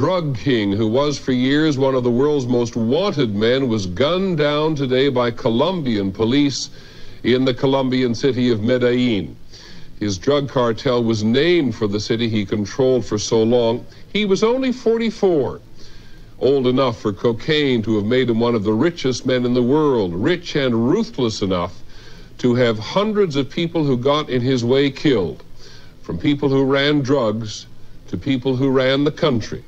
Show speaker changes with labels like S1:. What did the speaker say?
S1: drug king who was for years one of the world's most wanted men was gunned down today by Colombian police in the Colombian city of Medellin. His drug cartel was named for the city he controlled for so long. He was only 44, old enough for cocaine to have made him one of the richest men in the world, rich and ruthless enough to have hundreds of people who got in his way killed, from people who ran drugs to people who ran the country.